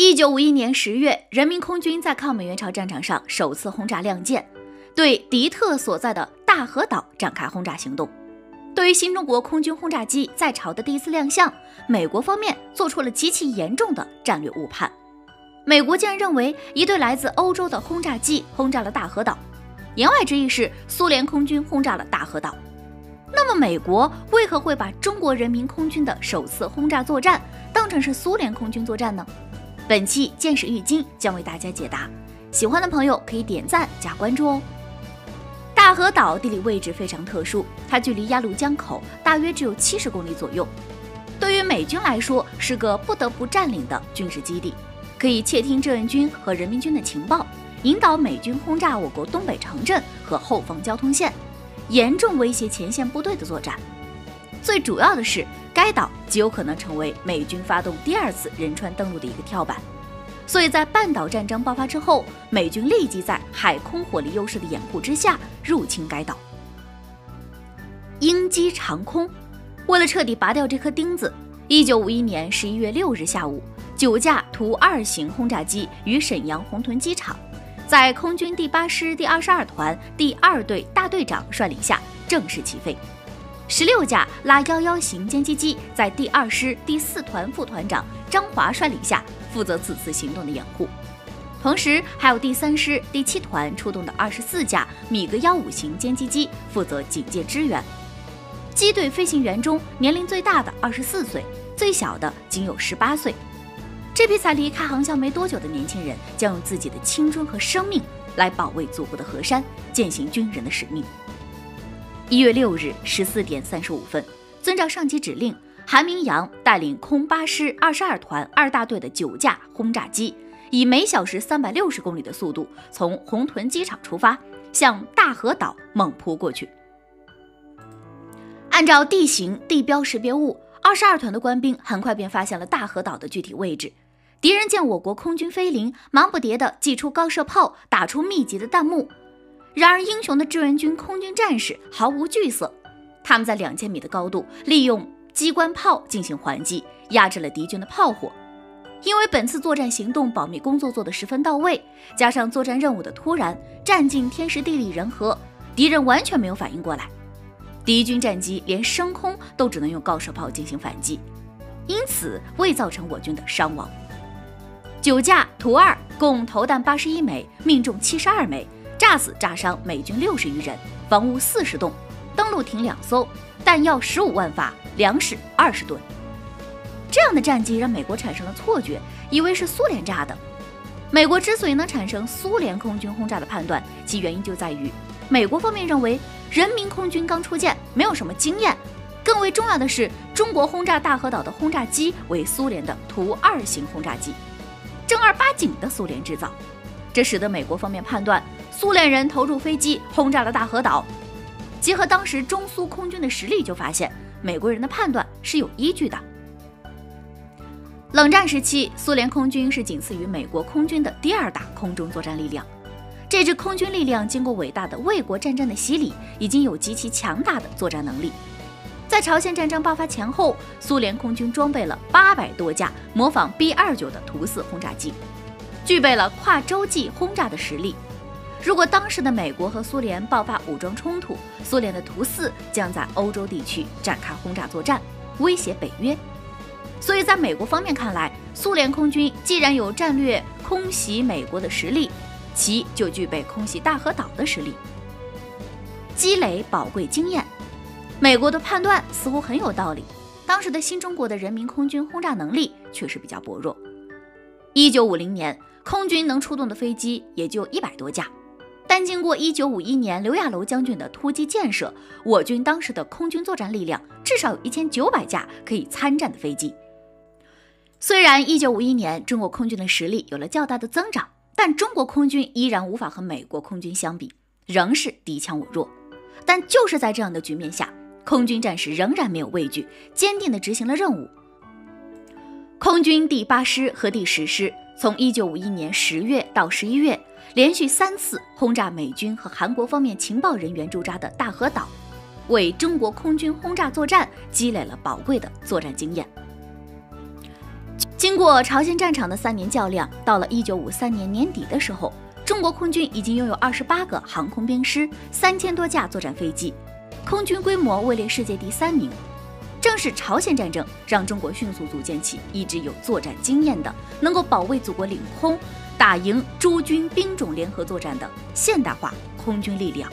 一九五一年十月，人民空军在抗美援朝战场上首次轰炸亮剑，对敌特所在的大和岛展开轰炸行动。对于新中国空军轰炸机在朝的第一次亮相，美国方面做出了极其严重的战略误判。美国竟然认为一队来自欧洲的轰炸机轰炸了大和岛，言外之意是苏联空军轰炸了大和岛。那么，美国为何会把中国人民空军的首次轰炸作战当成是苏联空军作战呢？本期见识玉金将为大家解答，喜欢的朋友可以点赞加关注哦。大和岛地理位置非常特殊，它距离鸭绿江口大约只有七十公里左右，对于美军来说是个不得不占领的军事基地，可以窃听志愿军和人民军的情报，引导美军轰炸我国东北城镇和后方交通线，严重威胁前线部队的作战。最主要的是。该岛极有可能成为美军发动第二次仁川登陆的一个跳板，所以在半岛战争爆发之后，美军立即在海空火力优势的掩护之下入侵该岛。鹰击长空，为了彻底拔掉这颗钉子，一九五一年十一月六日下午，九架图二型轰炸机于沈阳红屯机场，在空军第八师第二十二团第二队大队长率领下正式起飞。十六架拉幺幺型歼击机在第二师第四团副团长张华率领下负责此次行动的掩护，同时还有第三师第七团出动的二十四架米格幺五型歼击机负责警戒支援。机队飞行员中年龄最大的二十四岁，最小的仅有十八岁。这批才离开航校没多久的年轻人将用自己的青春和生命来保卫祖国的河山，践行军人的使命。一月六日十四点三十五分，遵照上级指令，韩明阳带领空八师二十二团二大队的九架轰炸机，以每小时三百六十公里的速度从红屯机场出发，向大和岛猛扑过去。按照地形地标识别物，二十二团的官兵很快便发现了大和岛的具体位置。敌人见我国空军飞临，忙不迭地祭出高射炮，打出密集的弹幕。然而，英雄的志愿军空军战士毫无惧色，他们在两千米的高度利用机关炮进行还击，压制了敌军的炮火。因为本次作战行动保密工作做得十分到位，加上作战任务的突然，占尽天时地利人和，敌人完全没有反应过来。敌军战机连升空都只能用高射炮进行反击，因此未造成我军的伤亡。九架图二共投弹八十一枚，命中七十二枚。炸死炸伤美军六十余人，房屋四十栋，登陆艇两艘，弹药十五万发，粮食二十吨。这样的战绩让美国产生了错觉，以为是苏联炸的。美国之所以能产生苏联空军轰炸的判断，其原因就在于美国方面认为人民空军刚出舰，没有什么经验。更为重要的是，中国轰炸大和岛的轰炸机为苏联的图二型轰炸机，正儿八经的苏联制造。这使得美国方面判断。苏联人投入飞机轰炸了大和岛，结合当时中苏空军的实力，就发现美国人的判断是有依据的。冷战时期，苏联空军是仅次于美国空军的第二大空中作战力量。这支空军力量经过伟大的卫国战争的洗礼，已经有极其强大的作战能力。在朝鲜战争爆发前后，苏联空军装备了八百多架模仿 B 二九的图四轰炸机，具备了跨洲际轰炸的实力。如果当时的美国和苏联爆发武装冲突，苏联的图四将在欧洲地区展开轰炸作战，威胁北约。所以，在美国方面看来，苏联空军既然有战略空袭美国的实力，其就具备空袭大和岛的实力，积累宝贵经验。美国的判断似乎很有道理，当时的新中国的人民空军轰炸能力确实比较薄弱。一九五零年，空军能出动的飞机也就一百多架。但经过一九五一年刘亚楼将军的突击建设，我军当时的空军作战力量至少有一千九百架可以参战的飞机。虽然一九五一年中国空军的实力有了较大的增长，但中国空军依然无法和美国空军相比，仍是敌强我弱。但就是在这样的局面下，空军战士仍然没有畏惧，坚定地执行了任务。空军第八师和第十师从一九五一年十月到十一月。连续三次轰炸美军和韩国方面情报人员驻扎的大和岛，为中国空军轰炸作战积累了宝贵的作战经验。经过朝鲜战场的三年较量，到了一九五三年年底的时候，中国空军已经拥有二十八个航空兵师、三千多架作战飞机，空军规模位列世界第三名。正是朝鲜战争，让中国迅速组建起一支有作战经验的、能够保卫祖国领空、打赢诸军兵种联合作战的现代化空军力量。